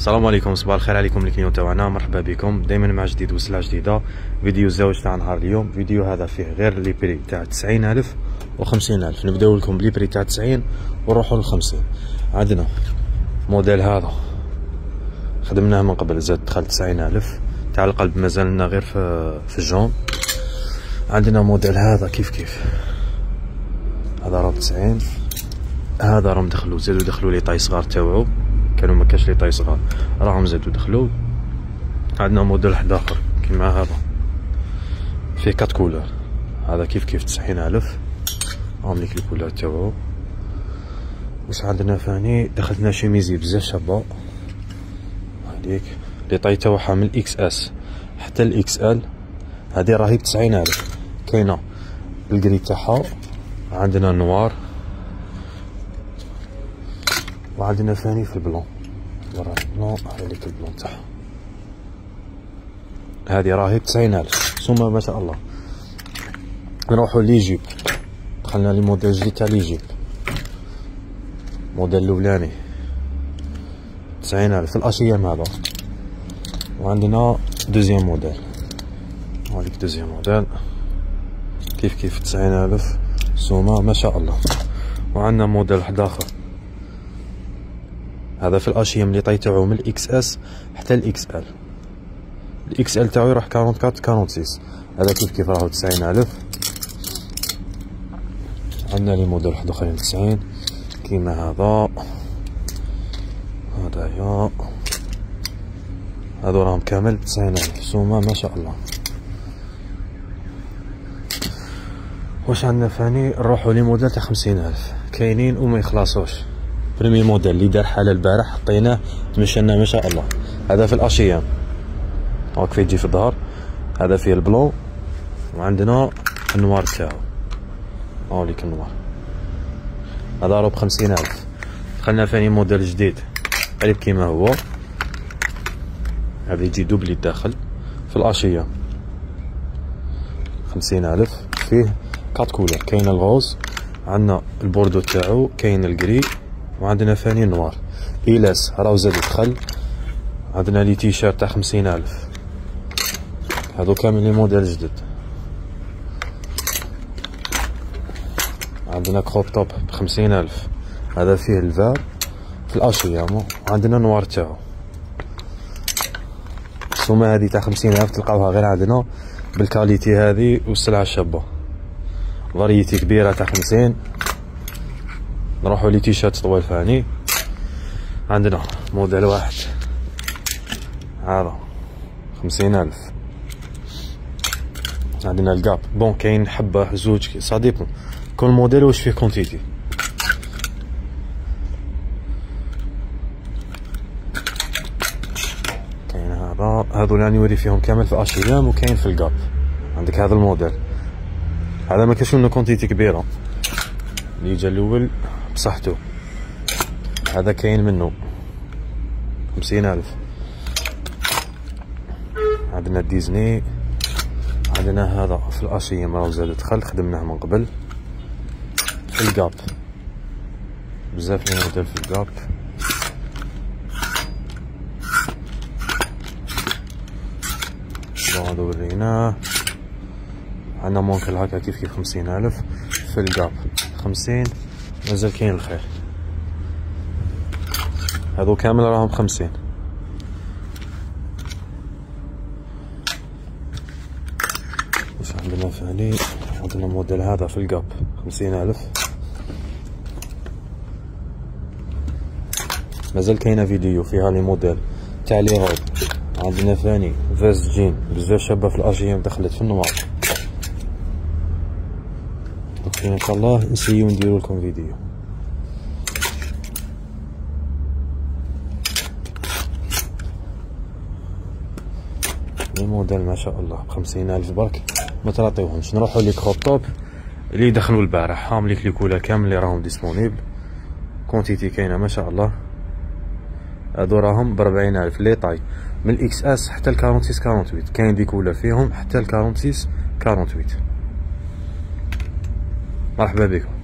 السلام عليكم صباح الخير عليكم ال clients تاعنا مرحبا بكم. دائما مع جديد وسلعه جديدة. فيديو الزواج تاع نهار اليوم. فيديو هذا فيه غير les prix تاع 90000 و 50000 نبداو لكم ب les prix تاع 90 ونروحوا ل 50 عندنا موديل هذا. خدمناه من قبل زاد دخل 90000 تاع القلب مازالنا غير في في ال jaune. عندنا موديل هذا. كيف كيف؟ هذا راه 90 هذا راهم دخلوا زادوا دخلوا les tailles صغار تاوعو. كانوا ما كاش les tailles صغار. راهم زادوا دخلوا عندنا موديل واحد اخر كيما هذا. فيه quatre couleurs هذا كيف كيف؟ تسعين ألف. راهم ليك ال couleurs تاوعو واش عندنا فاني دخلتنا chemisiers بزاف شابة. هاديك les tailles تاوعها من ال XS. حتى ال XL هادي راهي بتسعين ألف. كاينة. الكري تاعها. عندنا نوار. وعندنا ثاني في البلون. برا البلون هذيك البلون تاعها هذه راهي بتسعين ألف. ثم ما شاء الله. نروحو ليجيب دخلنا لي موديل جديد تاع ليجيب موديل الاولاني تسعين ألف. الاشيام هذا. وعندنا deuxième modèle. هذيك deuxième modèle. كيف كيف؟ تسعين ألف. ثم ما شاء الله. وعندنا موديل واحد اخر هذا في الاشيم les tailles تاعو من ال XS حتى ال XL. ال XL تاعو يروح 44 46 هذا كيف كيف راهو 90000 عندنا les modèles واحد آخرين 90 كيما هذا. هذايا هذو راهم كامل 90000 سومه ما شاء الله. واش عندنا ثاني؟ نروحو les modèles تاع 50000 كاينين وما يخلصوش. premier modèle اللي دار حاله البارح حطيناه تمشينا ما شاء الله. هذا في ال H&M هاك فيه يجي في الظهر. هذا فيه ال blanc وعندنا ال noir تاعو. هاوليك ال noir هذا راه بخمسين ألف. دخلنا ثاني موديل جديد. قريب كيما هو. هذا يجي doublé الداخل. في الأشياء. خمسين ألف. فيه quatre couleurs. كاين ال rose عندنا البوردو تاعو. كاين الجري. وعندنا ثاني noir. إيلاس راهو زاد دخل عندنا les t-shirts تاع خمسين ألف. هادو كامل les modèles جدد عندنا crop top بخمسين ألف. هذا فيه ال vert. في ال H&M وعندنا noir تاعو. السومة هذه تاع خمسين ألف تلقاوها غير عندنا بال qualité هذه والسلعة الشابة. variété كبيرة تاع خمسين. نروحو les t-shirts طويل ثاني عندنا موديل واحد. هذا خمسين ألف. عندنا الكاب بون كاين حبة زوج صديقو كل موديل واش فيه كونتيتي كاين هذا. هذو اللي نوري فيهم كامل في اشيام وكاين في الكاب عندك هذا الموديل. هذا ما كاش منه كونتيتي كبيرة. اللي جا الأول. بصحته هذا كاين منه. خمسين ألف. عندنا ديزني. عندنا هذا في الأشياء راهو زاد دخل خدمناه من قبل. في الكاب بزاف لي موديل في الكاب هذا وريناه عندنا مونكل هكا كيف كيف خمسين ألف. في الكاب خمسين. مازال كاين الخير هذو كامل راهم خمسين. واش عندنا ثاني عندنا موديل هذا في ال GAP خمسين ألف. مازال كاينة فيديو فيها les modèles. تاع les robes عندنا ثاني veste jean. بزاف شابة في ال H&M دخلت في ال noir. ان شاء الله نسيو نديرو لكم فيديو. الموديل ما شاء الله بخمسين ألف برك. ما تراطيوهمش نروحو les crop tops اللي دخلوا البارح ليك les couleurs كامل اللي راهم disponible. quantité كاينة ما شاء الله. هادو راهم بربعين ألف. les tailles. من ال XS حتى ال quarante-six quarante-huit. كاين des couleurs فيهم حتى ال quarante-six quarante-huit. مرحبا بكم.